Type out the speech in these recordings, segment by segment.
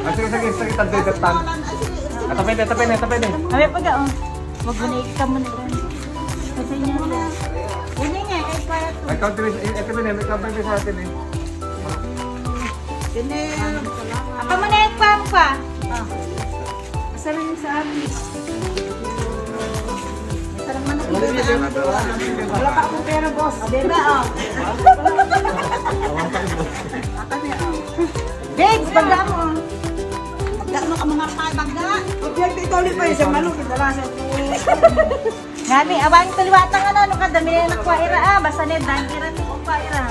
Ah, sige, sige, sige, tagday, tagtan. Atapin, atapin, atapin eh. Kami pa ka, oh. Magunay ka mo na rin. Kasi niya siya. Yun nga, kahit kaya to. May country, ito din eh, may country sa atin eh. Apa mo na yung pang pa? Asa na yung sa man Wala pa akong pera, boss. Diba, oh. Bigs, bagla mo. Dano ka mga pa bagda. Pag ito ulit pa isang manok kadalasan. Ngani, abang taliwatang ano, ano ka, dami na nakuha ira, ah. Basta na, ira ni kuha ira.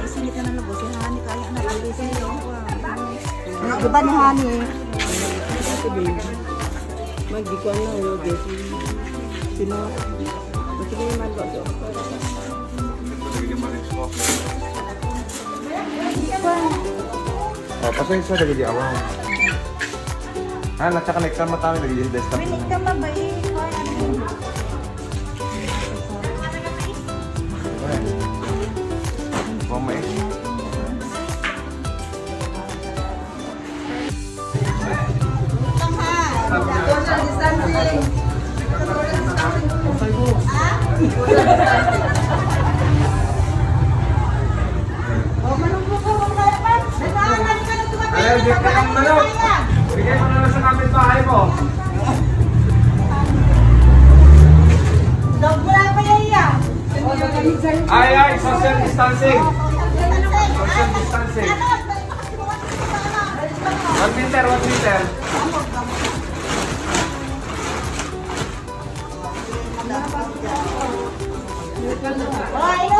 Isingit na na boss, hani kaya na kali sa iyo. Di ba ni hani? Magdikuan na ulo desi. Sino? Sino yung man ba do? Oh, pasay sa lagi di awang. Ah, natsa ka next time matami lagi di desktop. Pinig ka mabait. Allergic ka ng manok. Bigay mo na lang sa kapitbahay mo. Dog mo lang pa yan yan. Ay, ay, social distancing. Social distancing. One meter, one meter. Oh, inulit